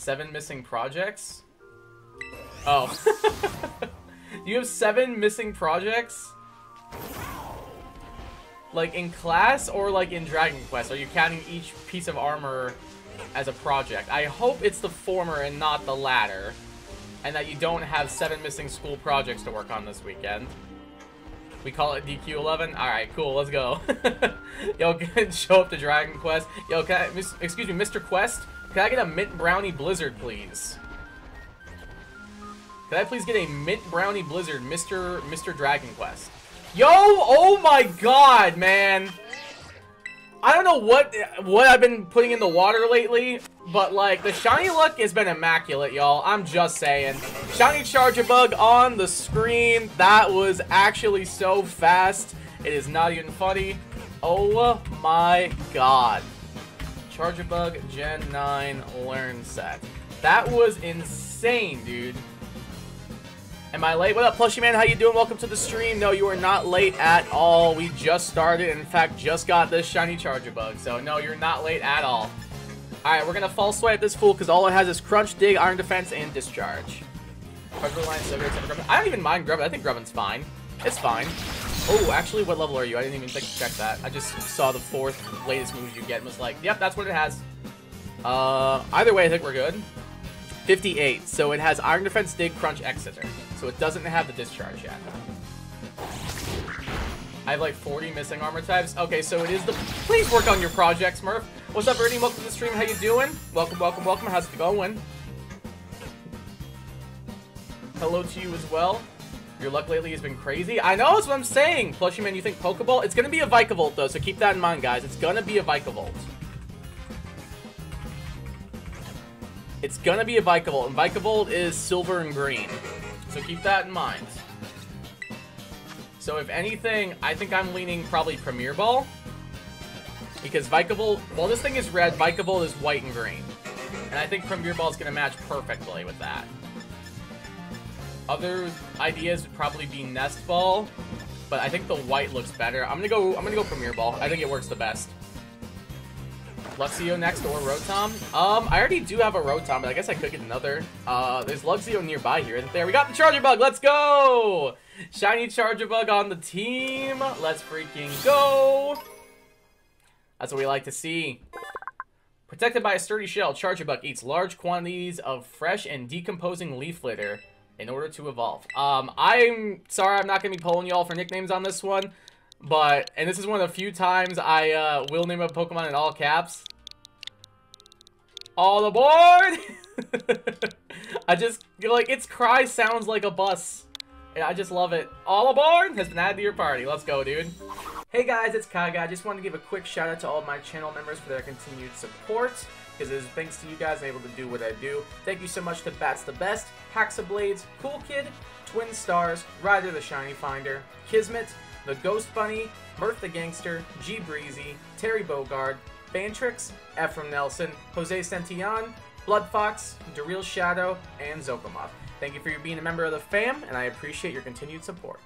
Seven missing projects? Oh. you have seven missing projects? Like in class or like in Dragon Quest? Are you counting each piece of armor as a project? I hope it's the former and not the latter. And that you don't have seven missing school projects to work on this weekend. We call it DQ11? Alright, cool, let's go. Yo, show up to Dragon Quest. Yo, I, excuse me, Mr. Quest? Can I get a Mint Brownie Blizzard, please? Can I please get a Mint Brownie Blizzard, Mr. Mr. Dragon Quest? Yo, oh my god, man. I don't know what what I've been putting in the water lately, but like the shiny luck has been immaculate, y'all. I'm just saying. Shiny Charjabug on the screen. That was actually so fast. It is not even funny. Oh my god. Charjabug Gen 9 Learn Set. That was insane, dude. Am I late? What up, Plushy Man? How you doing? Welcome to the stream. No, you are not late at all. We just started. In fact, just got this shiny Charjabug. So, no, you're not late at all. Alright, we're going to false swipe at this fool because all it has is Crunch, Dig, Iron Defense, and Discharge. I don't even mind Grubbin. I think Grubbin's fine. It's fine. Oh, actually, what level are you? I didn't even check that. I just saw the fourth latest moves you get and was like, yep, that's what it has. Uh, either way, I think we're good. 58. So it has Iron Defense, Dig, Crunch, Exeter. So it doesn't have the discharge yet. I have like 40 missing armor types. Okay, so it is the... Please work on your projects, Murph. What's up, Ernie? Welcome to the stream. How you doing? Welcome, welcome, welcome. How's it going? Hello to you as well. Your luck lately has been crazy. I know, that's what I'm saying. Plushy Man, you think Pokeball? It's going to be a Vikavolt, though, so keep that in mind, guys. It's going to be a Vikavolt. It's going to be a Vikavolt, and Vikavolt is silver and green. So keep that in mind. So if anything, I think I'm leaning probably Premier Ball. Because Vikavolt, while this thing is red, Vikavolt is white and green. And I think Premier Ball is going to match perfectly with that. Other ideas would probably be Nest Ball, but I think the white looks better. I'm gonna go. I'm gonna go Premier Ball. I think it works the best. Luxio next or Rotom? Um, I already do have a Rotom, but I guess I could get another. Uh, there's Luxio nearby here, there? We got the Charjabug. let's go! Shiny Charjabug on the team. Let's freaking go! That's what we like to see. Protected by a sturdy shell, Charjabug eats large quantities of fresh and decomposing leaf litter in order to evolve. Um, I'm sorry I'm not going to be polling y'all for nicknames on this one. But, and this is one of the few times I uh, will name a Pokemon in all caps. All aboard! I just, like, its cry sounds like a bus. And I just love it. All aboard has been added to your party. Let's go, dude. Hey guys, it's Kyguy. I just wanted to give a quick shout out to all my channel members for their continued support. Because it is thanks to you guys I'm able to do what I do. Thank you so much to Bats the Best, Haxablades, Cool Kid, Twin Stars, Ryder the Shiny Finder, Kismet, The Ghost Bunny, Murph the Gangster, G Breezy, Terry Bogard, Bantrix, Ephraim Nelson, Jose Sentian, Blood Fox, Daryl Shadow, and Zokomoth. Thank you for being a member of the fam, and I appreciate your continued support.